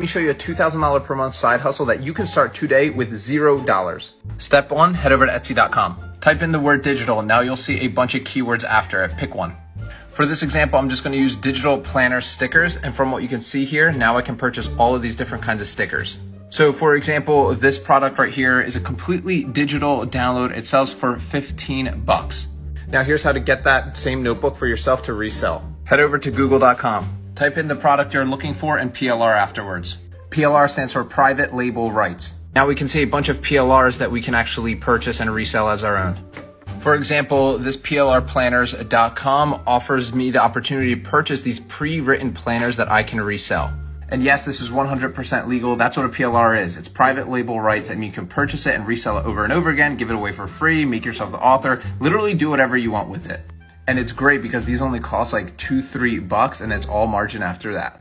Let me show you a $2,000 per month side hustle that you can start today with $0. Step one, head over to Etsy.com. Type in the word digital. and Now you'll see a bunch of keywords after it. Pick one. For this example, I'm just gonna use digital planner stickers. And from what you can see here, now I can purchase all of these different kinds of stickers. So for example, this product right here is a completely digital download. It sells for 15 bucks. Now here's how to get that same notebook for yourself to resell. Head over to google.com. Type in the product you're looking for and PLR afterwards. PLR stands for private label rights. Now we can see a bunch of PLRs that we can actually purchase and resell as our own. For example, this PLRplanners.com offers me the opportunity to purchase these pre-written planners that I can resell. And yes, this is 100% legal. That's what a PLR is. It's private label rights and you can purchase it and resell it over and over again, give it away for free, make yourself the author, literally do whatever you want with it. And it's great because these only cost like two, three bucks and it's all margin after that.